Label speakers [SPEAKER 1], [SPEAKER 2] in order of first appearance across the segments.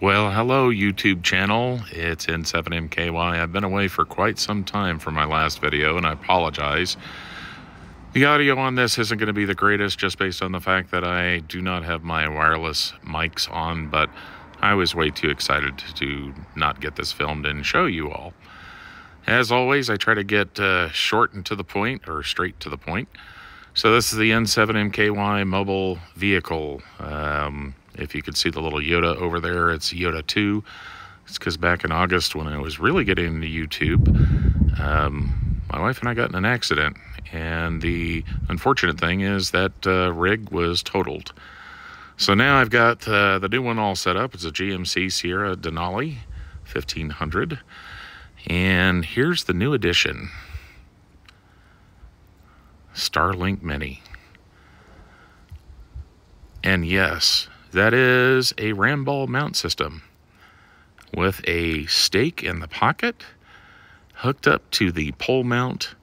[SPEAKER 1] Well, hello, YouTube channel. It's N7MKY. I've been away for quite some time from my last video, and I apologize. The audio on this isn't going to be the greatest just based on the fact that I do not have my wireless mics on, but I was way too excited to not get this filmed and show you all. As always, I try to get uh, short and to the point, or straight to the point. So this is the N7MKY mobile vehicle. Um, if you could see the little Yoda over there, it's Yoda 2. It's because back in August when I was really getting into YouTube, um, my wife and I got in an accident. And the unfortunate thing is that uh, rig was totaled. So now I've got uh, the new one all set up. It's a GMC Sierra Denali 1500. And here's the new addition Starlink Mini. And yes, that is a RAM ball mount system with a stake in the pocket hooked up to the pole mount.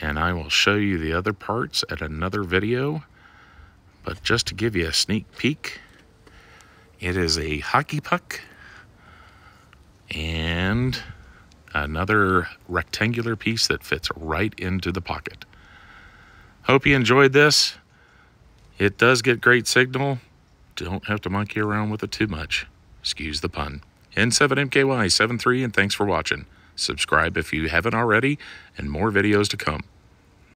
[SPEAKER 1] And I will show you the other parts at another video. But just to give you a sneak peek it is a hockey puck and another rectangular piece that fits right into the pocket. Hope you enjoyed this. It does get great signal don't have to monkey around with it too much. Excuse the pun. N7MKY73, and thanks for watching. Subscribe if you haven't already, and more videos to come.